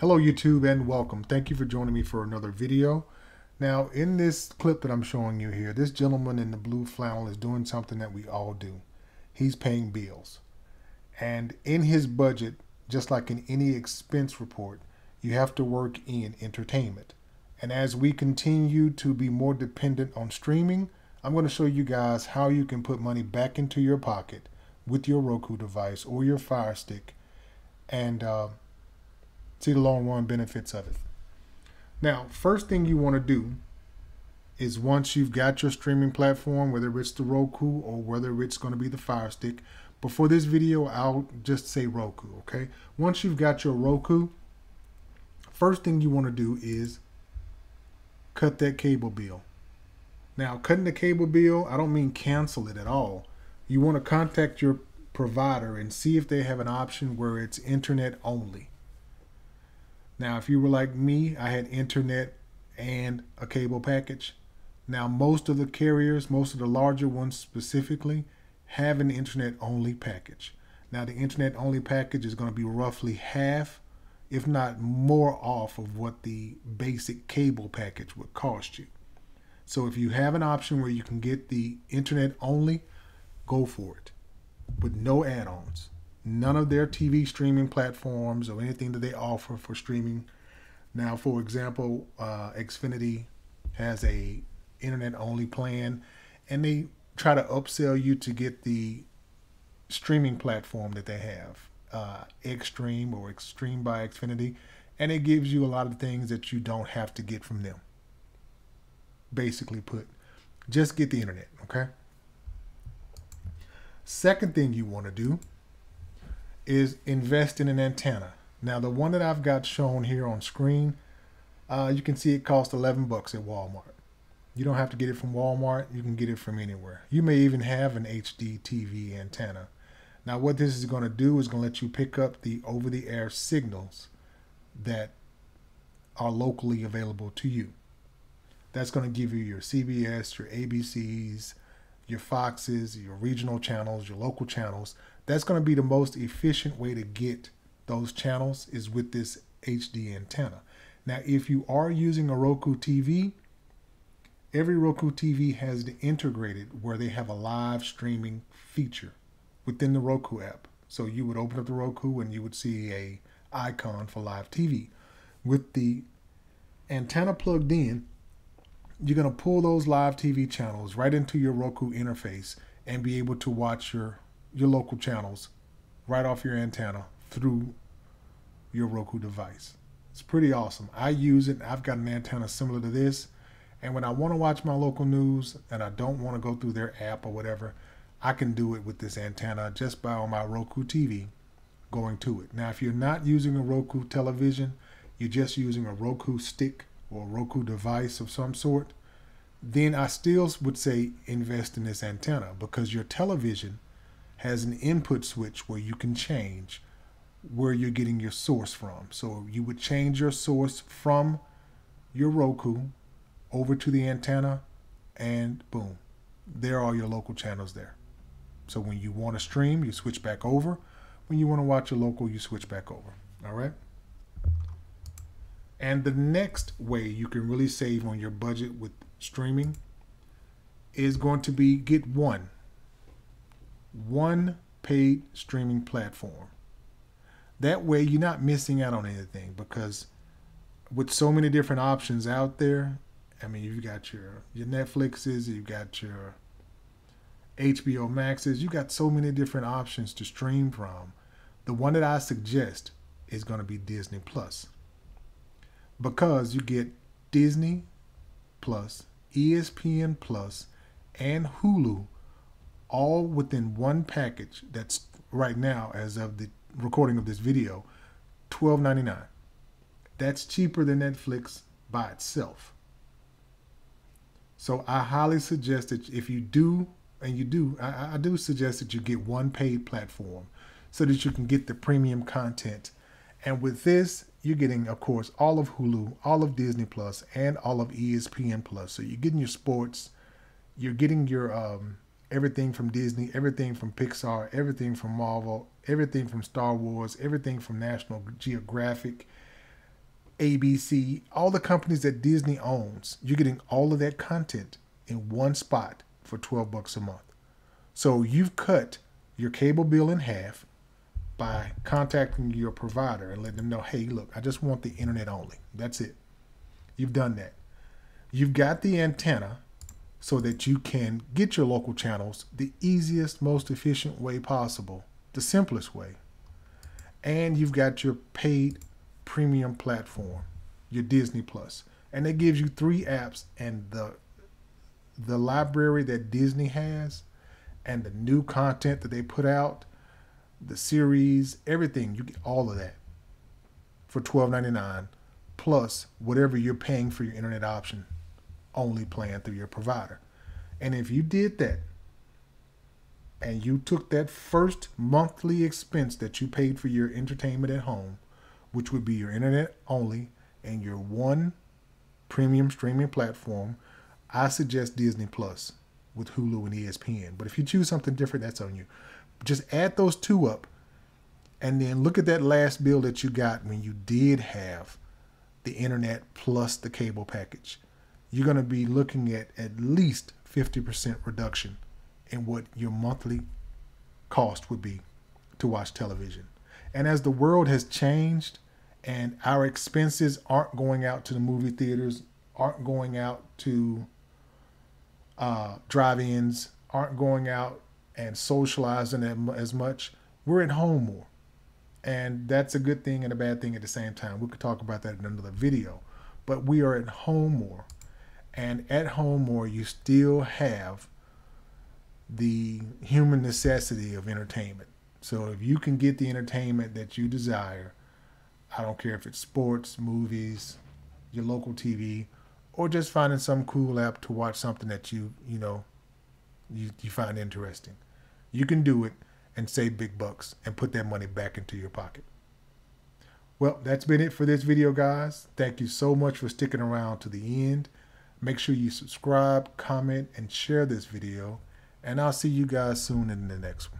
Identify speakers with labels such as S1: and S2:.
S1: Hello YouTube and welcome. Thank you for joining me for another video. Now in this clip that I'm showing you here, this gentleman in the blue flannel is doing something that we all do. He's paying bills. And in his budget, just like in any expense report, you have to work in entertainment. And as we continue to be more dependent on streaming, I'm going to show you guys how you can put money back into your pocket with your Roku device or your Fire Stick and uh, see the long run benefits of it. Now, first thing you want to do is once you've got your streaming platform, whether it's the Roku or whether it's going to be the Fire Stick, before this video, I'll just say Roku, okay? Once you've got your Roku, first thing you want to do is cut that cable bill. Now, cutting the cable bill, I don't mean cancel it at all. You want to contact your provider and see if they have an option where it's internet only. Now, if you were like me, I had internet and a cable package. Now, most of the carriers, most of the larger ones specifically, have an internet only package. Now, the internet only package is going to be roughly half, if not more, off of what the basic cable package would cost you. So, if you have an option where you can get the internet only, go for it with no add ons none of their TV streaming platforms or anything that they offer for streaming. Now, for example, uh, Xfinity has a internet only plan, and they try to upsell you to get the streaming platform that they have, uh, Xstream or Xstream by Xfinity, and it gives you a lot of things that you don't have to get from them. Basically, put, just get the internet, okay? Second thing you want to do is invest in an antenna. Now the one that I've got shown here on screen, uh, you can see it costs 11 bucks at Walmart. You don't have to get it from Walmart. You can get it from anywhere. You may even have an HD TV antenna. Now what this is going to do is going to let you pick up the over-the-air signals that are locally available to you. That's going to give you your CBS, your ABCs, your Foxes, your regional channels, your local channels that's going to be the most efficient way to get those channels is with this HD antenna. Now, if you are using a Roku TV, every Roku TV has the integrated where they have a live streaming feature within the Roku app. So you would open up the Roku and you would see a icon for live TV. With the antenna plugged in, you're going to pull those live TV channels right into your Roku interface and be able to watch your your local channels right off your antenna through your Roku device. It's pretty awesome. I use it. I've got an antenna similar to this. And when I want to watch my local news and I don't want to go through their app or whatever, I can do it with this antenna just by on my Roku TV going to it. Now, if you're not using a Roku television, you're just using a Roku stick or Roku device of some sort, then I still would say invest in this antenna because your television has an input switch where you can change where you're getting your source from. So you would change your source from your Roku over to the antenna and boom, there are your local channels there. So when you want to stream, you switch back over. When you want to watch a local, you switch back over. All right. And the next way you can really save on your budget with streaming is going to be get one one paid streaming platform. That way, you're not missing out on anything because with so many different options out there, I mean, you've got your your Netflixes, you've got your HBO Maxes, you got so many different options to stream from. The one that I suggest is going to be Disney Plus because you get Disney Plus, ESPN Plus, and Hulu all within one package that's right now as of the recording of this video $12.99 that's cheaper than netflix by itself. So i highly suggest that if you do and you do I, I do suggest that you get one paid platform so that you can get the premium content. And with this you're getting of course all of hulu all of disney plus and all of espn plus. So you're getting your sports you're getting your um, everything from Disney, everything from Pixar, everything from Marvel, everything from Star Wars, everything from National Geographic. ABC, all the companies that Disney owns. You're getting all of that content in one spot for 12 bucks a month. So you've cut your cable bill in half by contacting your provider and letting them know, hey, look, I just want the internet only. That's it. You've done that. You've got the antenna so that you can get your local channels the easiest, most efficient way possible, the simplest way. And you've got your paid premium platform, your Disney Plus. And it gives you three apps and the the library that Disney has and the new content that they put out, the series, everything, you get all of that for $12.99 plus whatever you're paying for your internet option only plan through your provider. And if you did that and you took that first monthly expense that you paid for your entertainment at home, which would be your internet only and your one premium streaming platform, I suggest Disney Plus with Hulu and ESPN. But if you choose something different, that's on you. Just add those two up and then look at that last bill that you got when you did have the internet plus the cable package you're going to be looking at at least 50% reduction in what your monthly cost would be to watch television. And as the world has changed and our expenses aren't going out to the movie theaters, aren't going out to uh, drive ins, aren't going out and socializing as much, we're at home more. And that's a good thing and a bad thing at the same time. We could talk about that in another video. But we are at home more and at home more you still have the human necessity of entertainment. So if you can get the entertainment that you desire, I don't care if it's sports, movies, your local TV, or just finding some cool app to watch something that you, you know, you, you find interesting. You can do it and save big bucks and put that money back into your pocket. Well, that's been it for this video, guys. Thank you so much for sticking around to the end. Make sure you subscribe, comment, and share this video. And I'll see you guys soon in the next one.